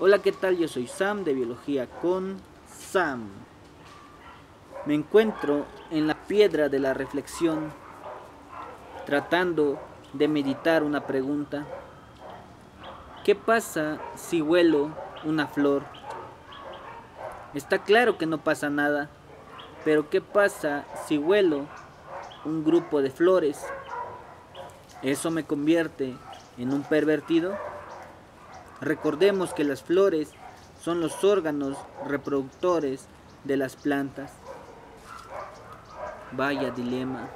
Hola, ¿qué tal? Yo soy Sam de Biología con Sam. Me encuentro en la piedra de la reflexión tratando de meditar una pregunta. ¿Qué pasa si huelo una flor? Está claro que no pasa nada, pero ¿qué pasa si huelo un grupo de flores? ¿Eso me convierte en un pervertido? Recordemos que las flores son los órganos reproductores de las plantas. Vaya dilema.